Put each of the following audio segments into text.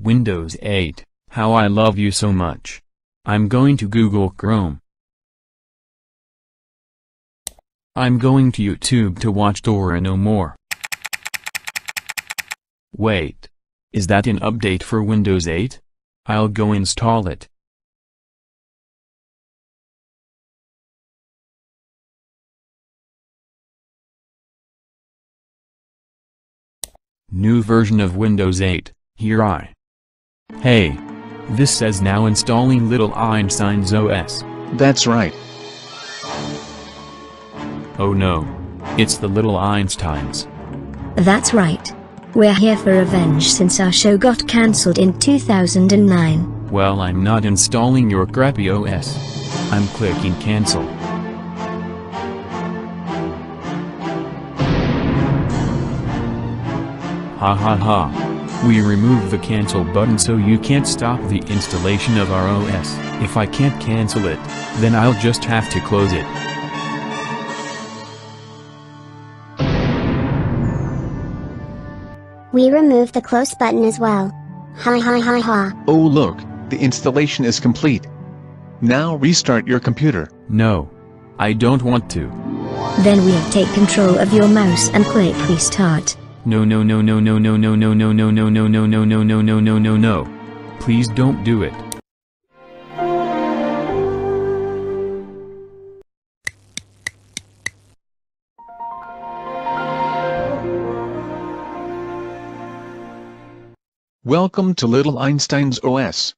Windows 8, how I love you so much. I'm going to Google Chrome. I'm going to YouTube to watch Dora No More. Wait. Is that an update for Windows 8? I'll go install it. New version of Windows 8, here I. Hey. This says now installing Little Einstein's OS. That's right. Oh no. It's the Little Einsteins. That's right. We're here for revenge since our show got cancelled in 2009. Well I'm not installing your crappy OS. I'm clicking cancel. Ha ha ha. We remove the cancel button so you can't stop the installation of our OS. If I can't cancel it, then I'll just have to close it. We remove the close button as well. Ha ha ha ha. Oh look, the installation is complete. Now restart your computer. No. I don't want to. Then we'll take control of your mouse and click restart. No no no no no no no no no no no no no no no no no no no no. Please don't do it. Welcome to Little Einstein's OS.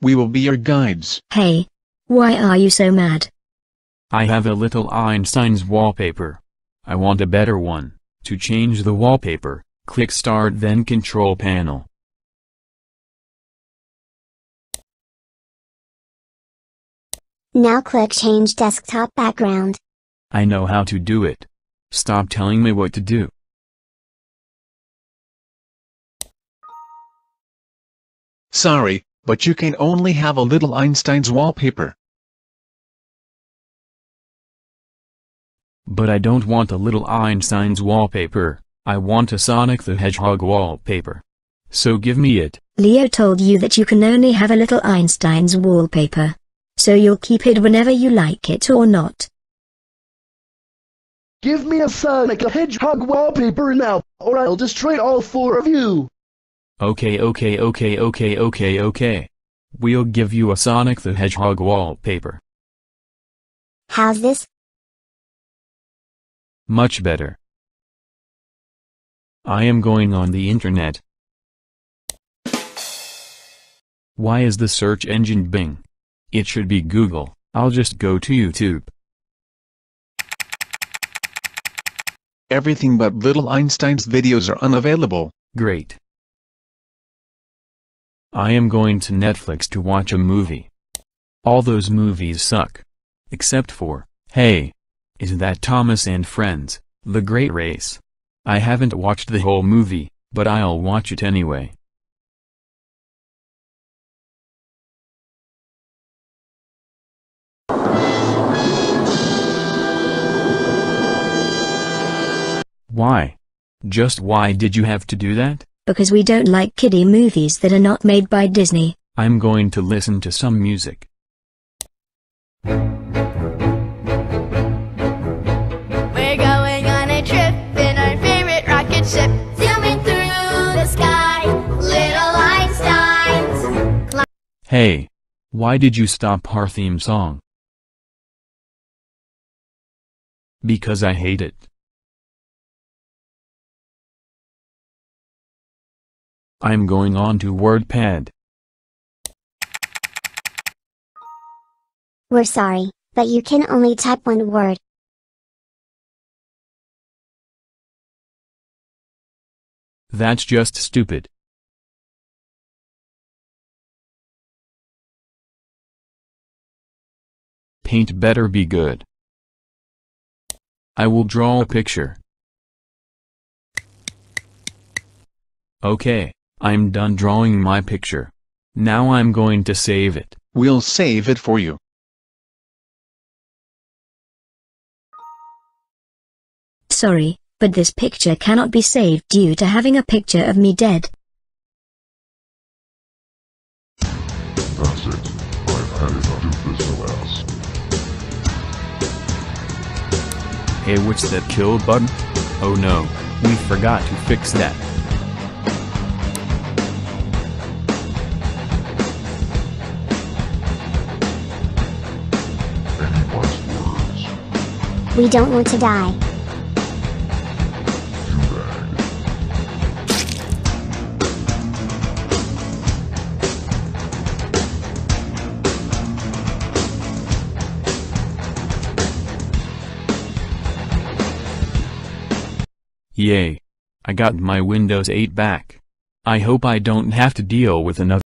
We will be your guides. Hey. Why are you so mad? I have a little Einstein's wallpaper. I want a better one. To change the wallpaper, click Start then Control Panel. Now click Change Desktop Background. I know how to do it. Stop telling me what to do. Sorry, but you can only have a Little Einstein's wallpaper. But I don't want a little Einstein's wallpaper, I want a Sonic the Hedgehog wallpaper. So give me it. Leo told you that you can only have a little Einstein's wallpaper. So you'll keep it whenever you like it or not. Give me a Sonic the Hedgehog wallpaper now, or I'll destroy all four of you. Okay okay okay okay okay okay. We'll give you a Sonic the Hedgehog wallpaper. How's this? Much better. I am going on the internet. Why is the search engine Bing? It should be Google, I'll just go to YouTube. Everything but Little Einstein's videos are unavailable. Great. I am going to Netflix to watch a movie. All those movies suck. Except for, hey, is that Thomas and Friends, The Great Race? I haven't watched the whole movie, but I'll watch it anyway. Why? Just why did you have to do that? Because we don't like kiddie movies that are not made by Disney. I'm going to listen to some music. Ship. Zooming through the sky, little Einsteins. Hey! Why did you stop our theme song? Because I hate it. I'm going on to WordPad. We're sorry, but you can only type one word. That's just stupid. Paint better be good. I will draw a picture. Okay, I'm done drawing my picture. Now I'm going to save it. We'll save it for you. Sorry, but this picture cannot be saved due to having a picture of me dead. That's it. I've had enough of this mouse. Hey, what's that kill button? Oh no, we forgot to fix that. We don't want to die. Yay. I got my Windows 8 back. I hope I don't have to deal with another